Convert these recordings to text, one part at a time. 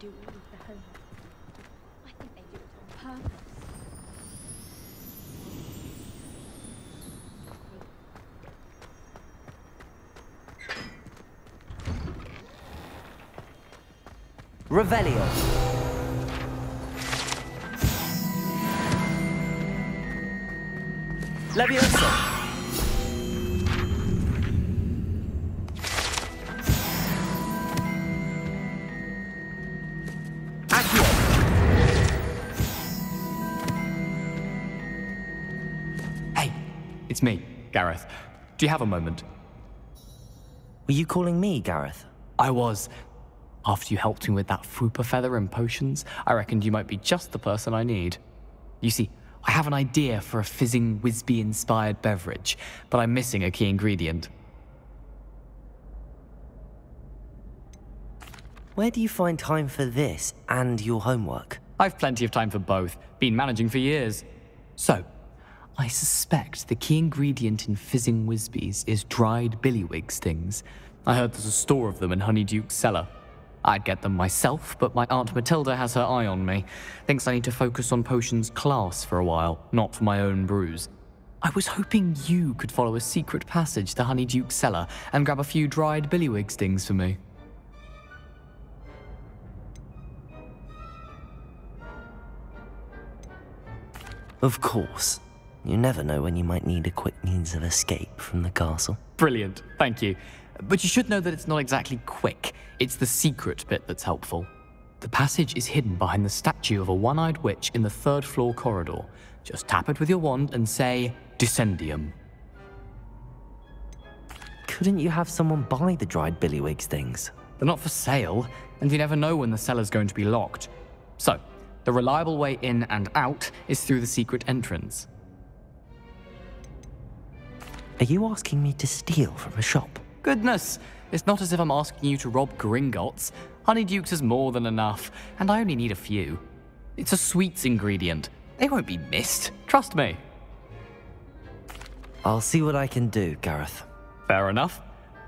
Do the. I think they do it on purpose. Revelio. Leviosa. Gareth. Do you have a moment? Were you calling me, Gareth? I was. After you helped me with that Fwooper feather and potions, I reckoned you might be just the person I need. You see, I have an idea for a fizzing Whizzbee inspired beverage, but I'm missing a key ingredient. Where do you find time for this and your homework? I've plenty of time for both, been managing for years. So, I suspect the key ingredient in fizzing Whizzbees is dried billywig stings. I heard there's a store of them in Honeydukes cellar. I'd get them myself, but my Aunt Matilda has her eye on me. Thinks I need to focus on potions class for a while, not for my own brews. I was hoping you could follow a secret passage to Honeydukes cellar and grab a few dried billywig stings for me. Of course. You never know when you might need a quick means of escape from the castle. Brilliant, thank you. But you should know that it's not exactly quick. It's the secret bit that's helpful. The passage is hidden behind the statue of a one-eyed witch in the third floor corridor. Just tap it with your wand and say, Dissendium. Couldn't you have someone buy the dried billywig stings? They're not for sale, and you never know when the cellar's going to be locked. So, the reliable way in and out is through the secret entrance. Are you asking me to steal from a shop? Goodness, it's not as if I'm asking you to rob Gringotts. Honeydukes is more than enough, and I only need a few. It's a sweets ingredient. They won't be missed, trust me. I'll see what I can do, Gareth. Fair enough.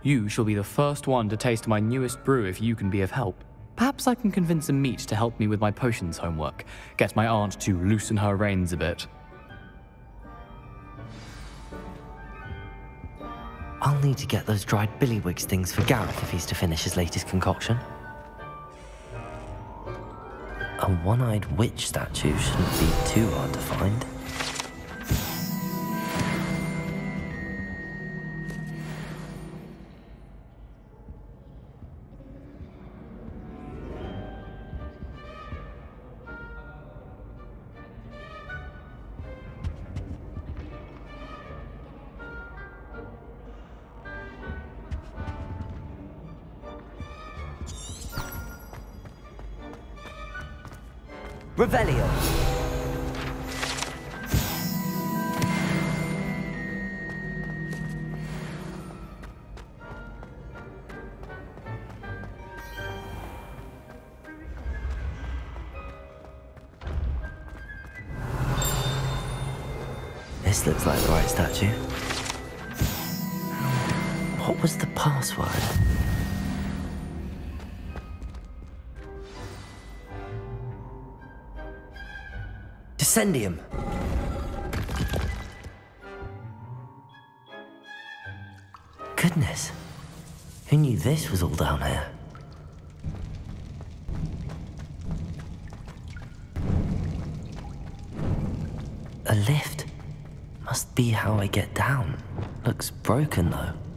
You shall be the first one to taste my newest brew if you can be of help. Perhaps I can convince Amit to help me with my potions homework, get my aunt to loosen her reins a bit. I'll need to get those dried billywig things for Gareth if he's to finish his latest concoction. A one-eyed witch statue shouldn't be too hard to find. Statue. What was the password? Dissendium. Goodness. Who knew this was all down here? Be how I get down. Looks broken though.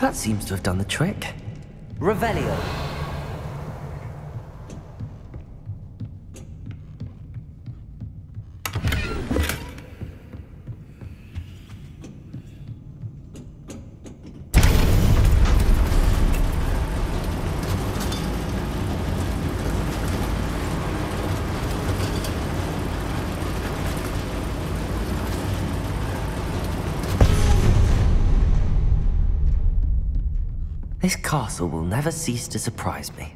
That seems to have done the trick. Revelio. This castle will never cease to surprise me.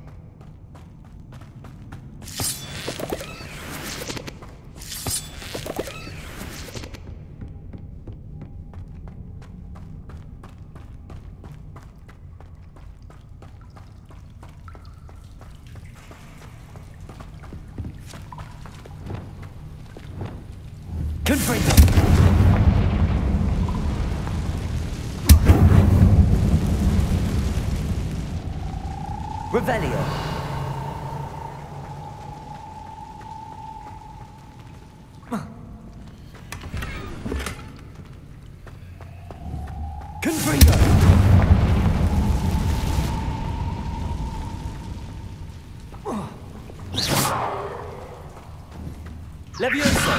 Levioso!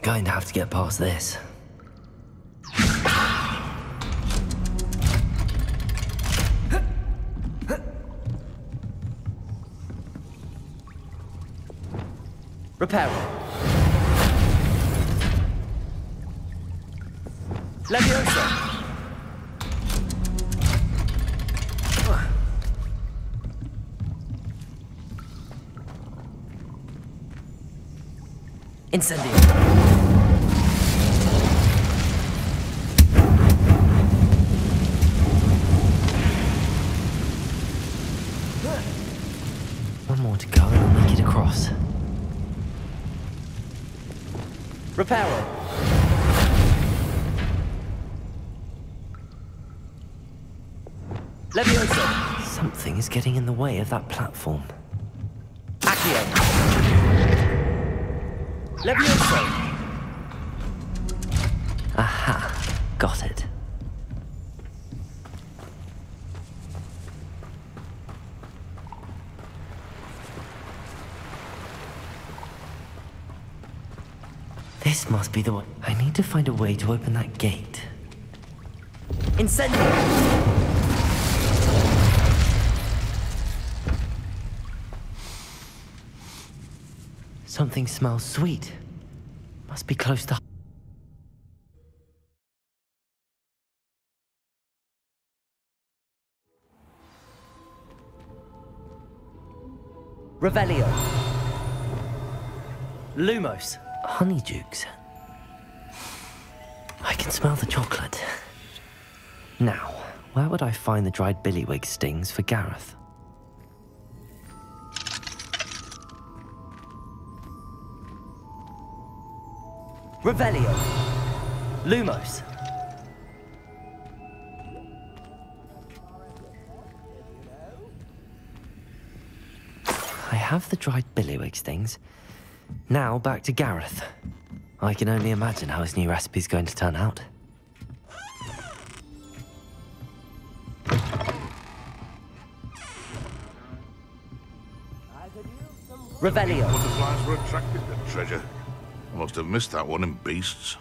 Going to have to get past this. Reparo. Incendio. One more to go and I'll make it across. Reparo. Levioso. Something is getting in the way of that platform. Accio. Levioso. Aha. Got it. This must be the one. I need to find a way to open that gate. Incendio! Something smells sweet. Must be close to. Revelio. Lumos. Honeydukes. I can smell the chocolate. Now, where would I find the dried billywig stings for Gareth? Revelio. Lumos. I have the dried billywig things. Now back to Gareth. I can only imagine how his new recipe's going to turn out. Revelio. Butterflies were attracted to treasure. I must have missed that one in Beasts.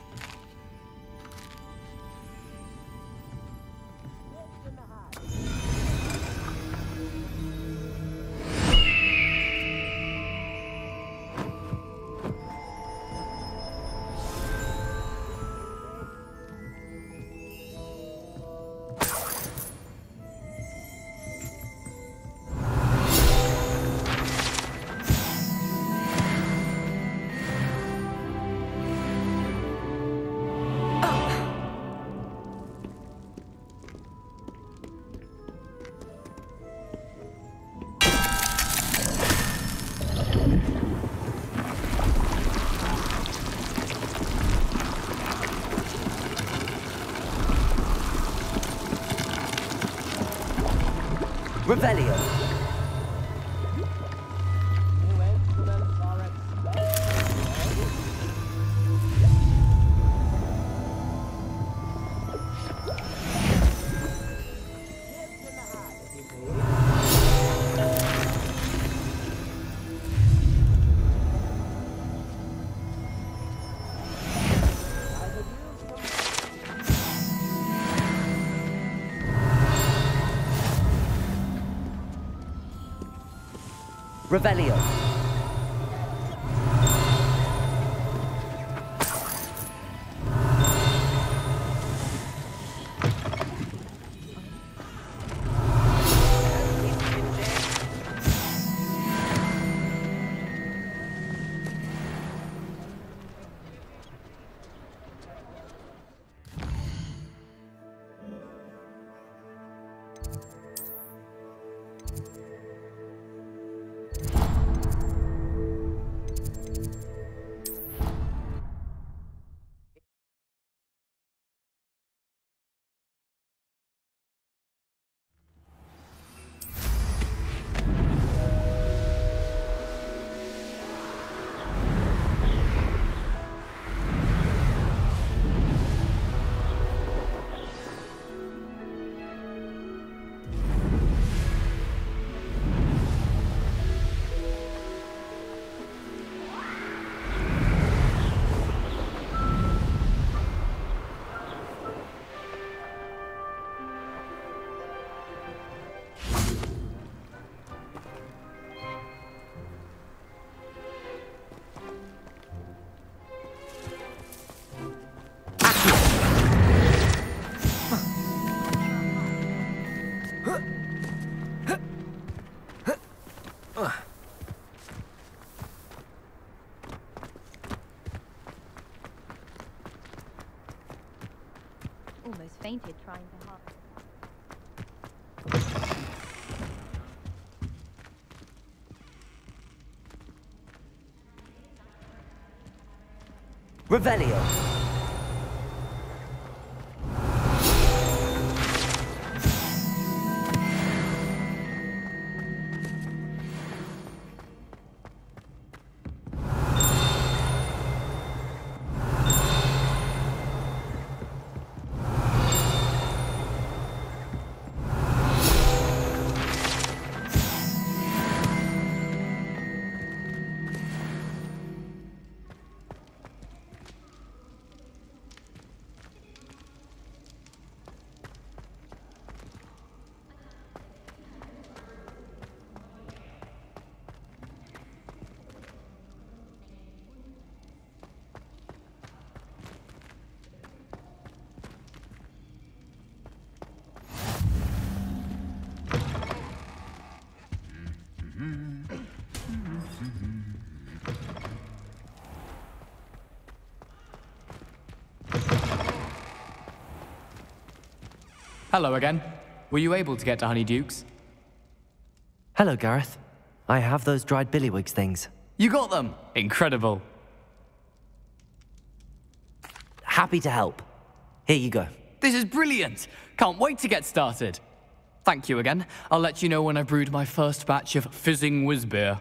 Revelio. Revelio. Almost fainted trying to hide. Revelio. Hello again. Were you able to get to Honeydukes? Hello, Gareth. I have those dried billywigs things. You got them! Incredible. Happy to help. Here you go. This is brilliant! Can't wait to get started. Thank you again. I'll let you know when I've brewed my first batch of fizzing whiz beer.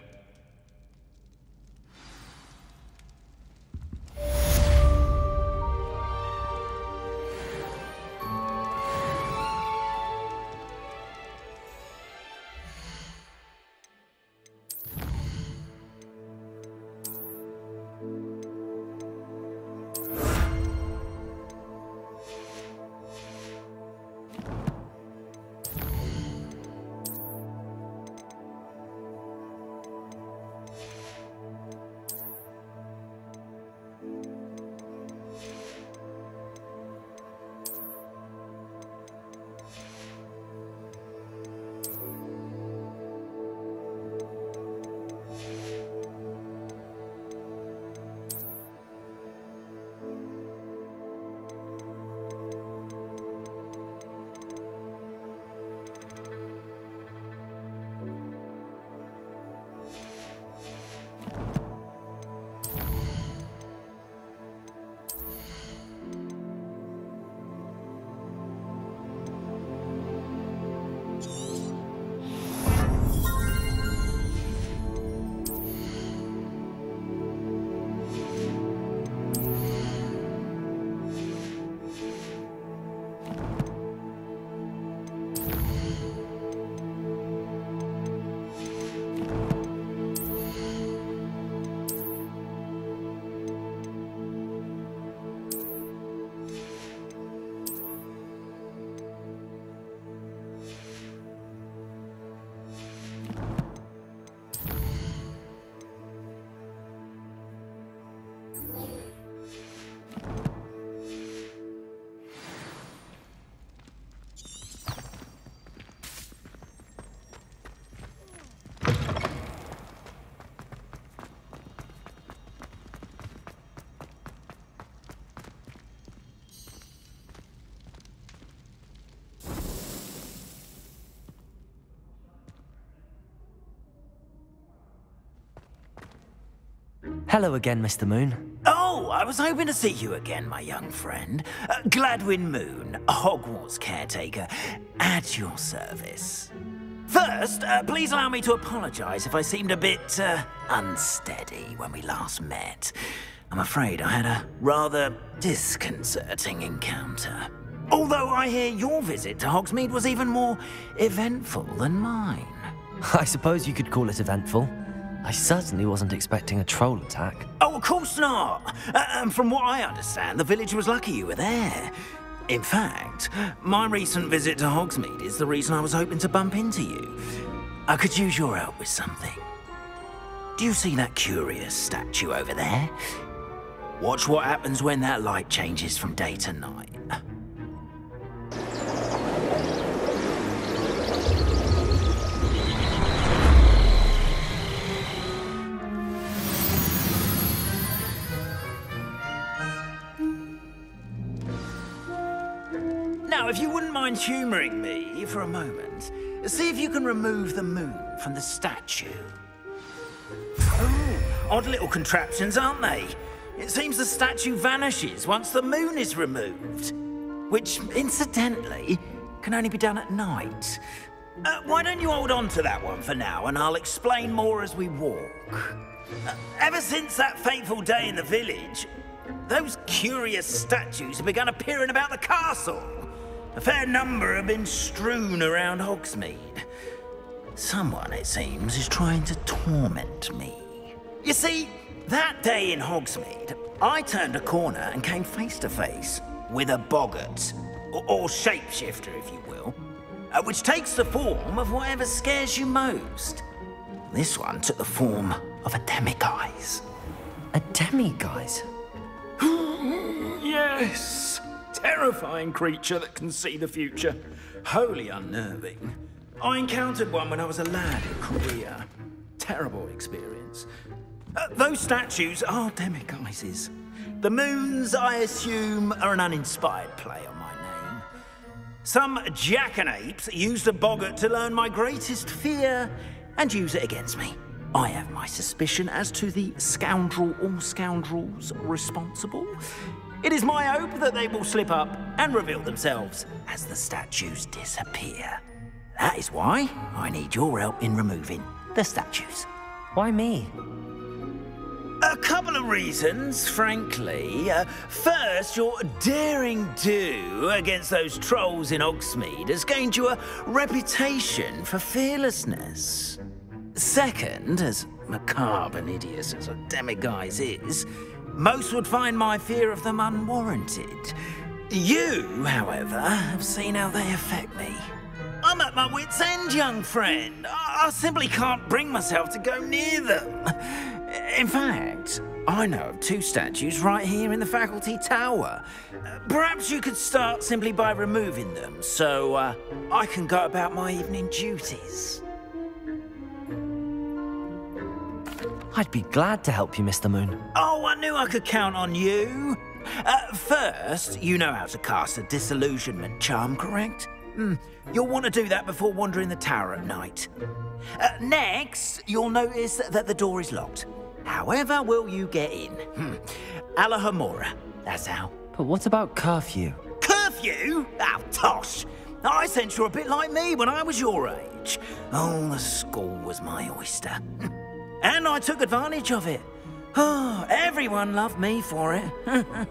Hello again, Mr. Moon. Oh, I was hoping to see you again, my young friend. Uh, Gladwin Moon, Hogwarts caretaker, at your service. First, uh, please allow me to apologize if I seemed a bit uh, unsteady when we last met. I'm afraid I had a rather disconcerting encounter. Although I hear your visit to Hogsmeade was even more eventful than mine. I suppose you could call it eventful. I certainly wasn't expecting a troll attack. Oh, of course not. Uh, and from what I understand, the village was lucky you were there. In fact, my recent visit to Hogsmeade is the reason I was hoping to bump into you. I could use your help with something. Do you see that curious statue over there? Watch what happens when that light changes from day to night. If you wouldn't mind humouring me for a moment, see if you can remove the moon from the statue. Oh, odd little contraptions, aren't they? It seems the statue vanishes once the moon is removed. Which, incidentally, can only be done at night. Uh, why don't you hold on to that one for now, and I'll explain more as we walk. Uh, ever since that fateful day in the village, those curious statues have begun appearing about the castle. A fair number have been strewn around Hogsmeade. Someone, it seems, is trying to torment me. You see, that day in Hogsmeade, I turned a corner and came face to face with a boggart, or, or shapeshifter, if you will, uh, which takes the form of whatever scares you most. This one took the form of a demiguise. A demiguise? yes! Terrifying creature that can see the future. Wholly unnerving. I encountered one when I was a lad in Korea. Terrible experience. Uh, those statues are demiguises. The moons, I assume, are an uninspired play on my name. Some jackanapes used a boggart to learn my greatest fear and use it against me. I have my suspicion as to the scoundrel or scoundrels responsible. It is my hope that they will slip up and reveal themselves as the statues disappear. That is why I need your help in removing the statues. Why me? A couple of reasons, frankly. Uh, first, your daring do against those trolls in Hogsmeade has gained you a reputation for fearlessness. Second, as macabre and hideous as a demiguise is, most would find my fear of them unwarranted. You, however, have seen how they affect me. I'm at my wit's end, young friend. I, simply can't bring myself to go near them. In fact, I know of two statues right here in the faculty tower. Perhaps you could start simply by removing them, so uh, I can go about my evening duties. I'd be glad to help you, Mr. Moon. Oh, I knew I could count on you. Uh, first, you know how to cast a disillusionment charm, correct? Hmm. You'll want to do that before wandering the tower at night. Uh, next, you'll notice that the door is locked. However will you get in? Hmm. Alohomora, that's how. But what about curfew? Curfew? Oh, tosh. I sense you're a bit like me when I was your age. Oh, the school was my oyster. And I took advantage of it. Oh, everyone loved me for it.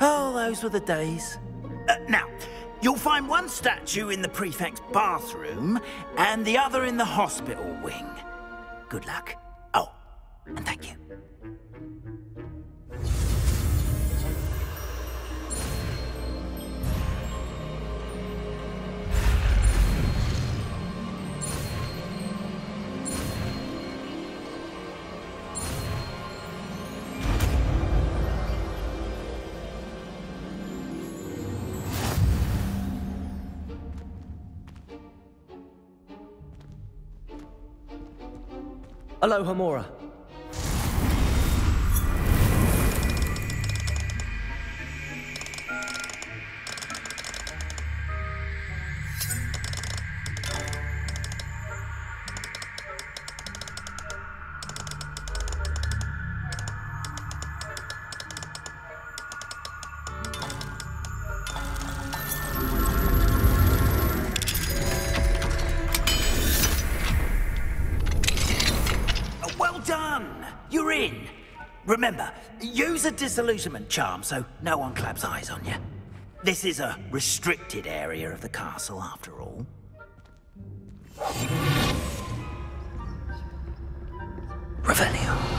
oh, those were the days. Uh, now, you'll find one statue in the prefect's bathroom and the other in the hospital wing. Good luck. Oh, and thank you. Alohomora. Well disillusionment charm so no one claps eyes on you. This is a restricted area of the castle, after all. Revelio.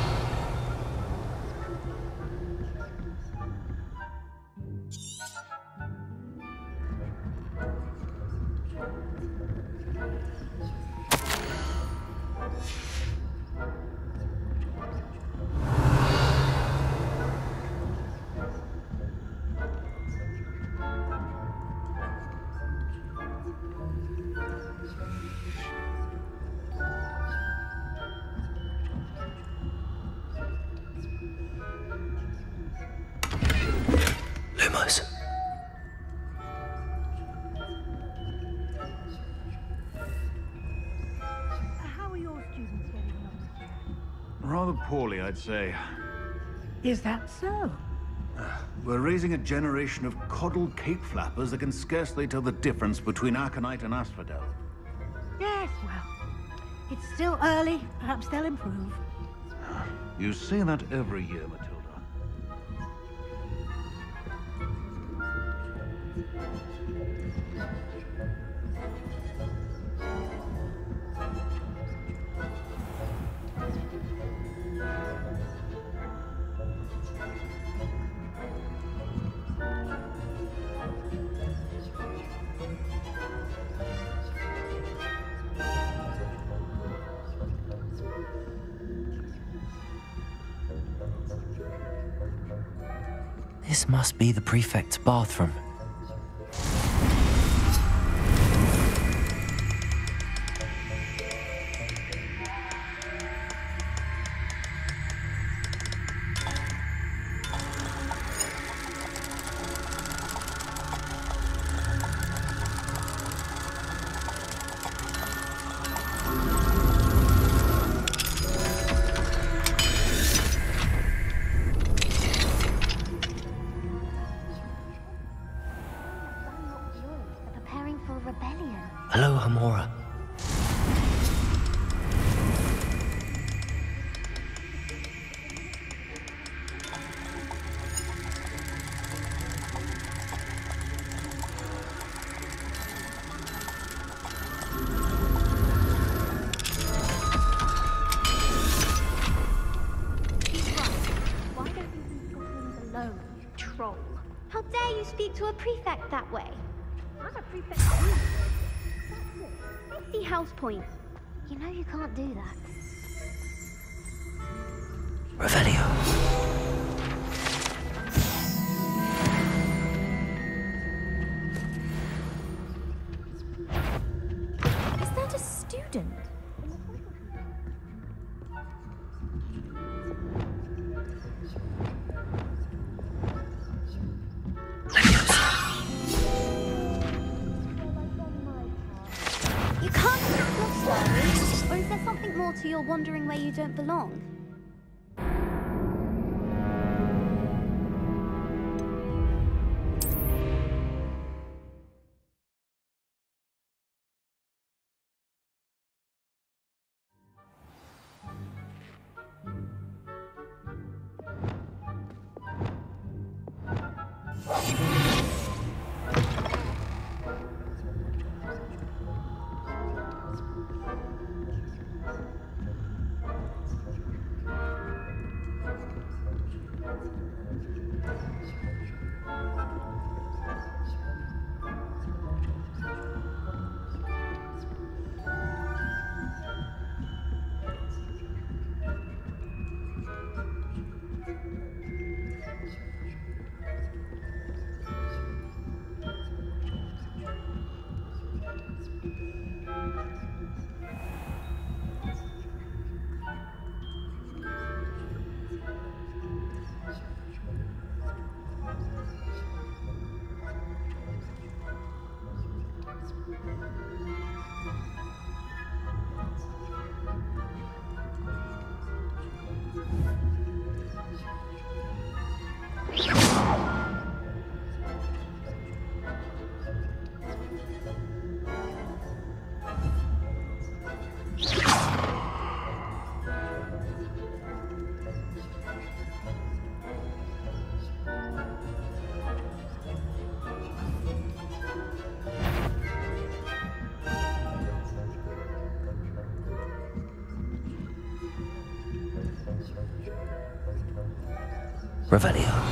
Poorly, I'd say. Is that so? We're raising a generation of coddled cape flappers that can scarcely tell the difference between Aconite and Asphodel. Yes, well, it's still early. Perhaps they'll improve. You say that every year, Matilda. Must be the prefect's bathroom. Rebellion. Alohomora. Wandering where you don't belong? Revelio.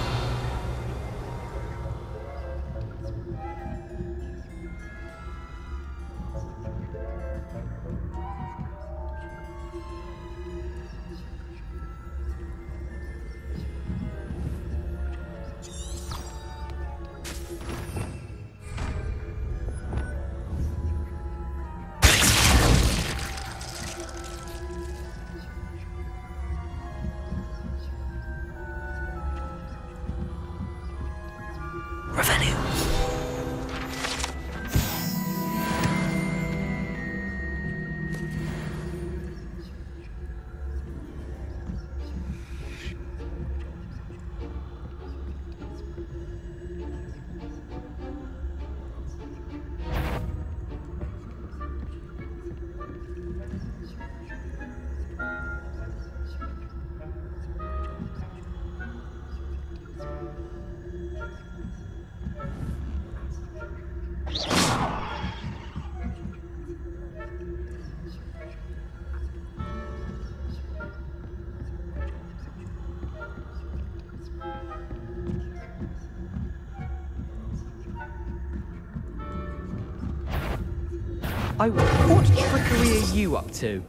I. What trickery are you up to?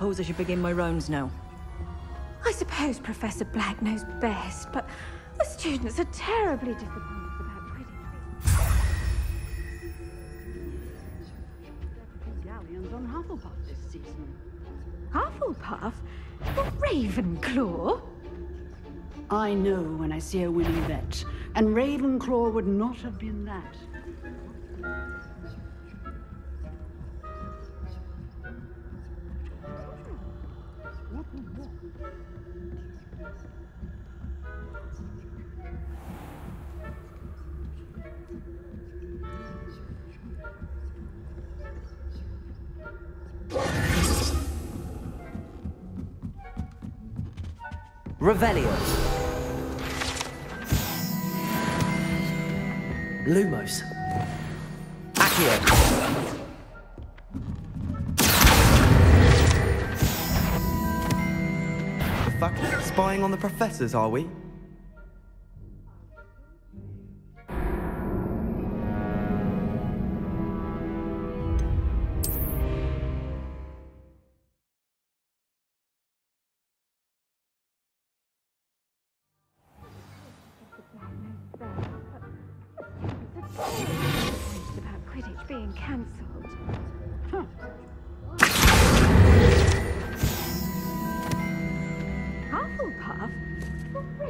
Suppose I should begin my rounds now. I suppose Professor Black knows best, but the students are terribly disappointed about Quidditch. Galleons on Hufflepuff this season. Hufflepuff? The Ravenclaw? I know when I see a winning bet, and Ravenclaw would not have been that. Revelio. Lumos. Accio. Spying on the professors, are we? About Quidditch being cancelled.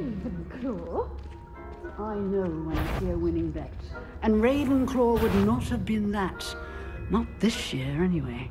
Ravenclaw? I know when I a winning bet, and Ravenclaw would not have been that. Not this year, anyway.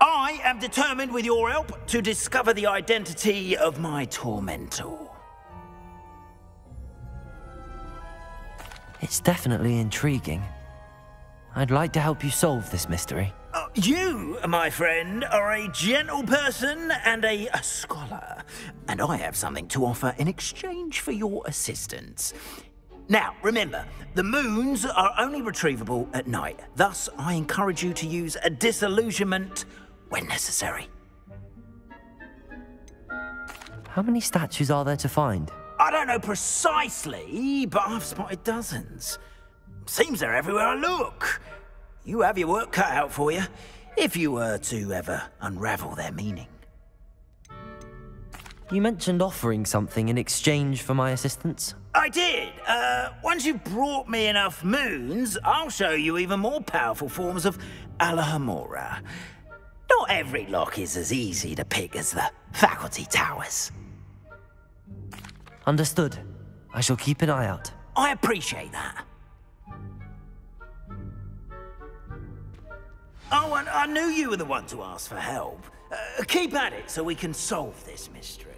I am determined, with your help, to discover the identity of my tormentor. It's definitely intriguing. I'd like to help you solve this mystery. Uh, you, my friend, are a gentle person and a, a scholar, and I have something to offer in exchange for your assistance. Now, remember, the moons are only retrievable at night. Thus, I encourage you to use a disillusionment when necessary. How many statues are there to find? I don't know precisely, but I've spotted dozens. Seems they're everywhere I look. You have your work cut out for you, if you were to ever unravel their meaning. You mentioned offering something in exchange for my assistance. I did. Uh, once you've brought me enough moons, I'll show you even more powerful forms of Alohomora. Not every lock is as easy to pick as the faculty towers. Understood. I shall keep an eye out. I appreciate that. Oh, and I knew you were the one to ask for help. Uh, keep at it so we can solve this mystery.